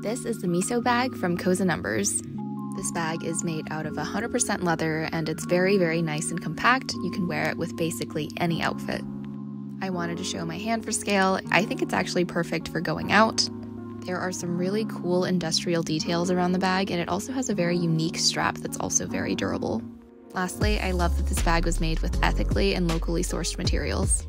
This is the miso bag from Kozha Numbers. This bag is made out of 100% leather and it's very, very nice and compact. You can wear it with basically any outfit. I wanted to show my hand for scale. I think it's actually perfect for going out. There are some really cool industrial details around the bag, and it also has a very unique strap that's also very durable. Lastly, I love that this bag was made with ethically and locally sourced materials.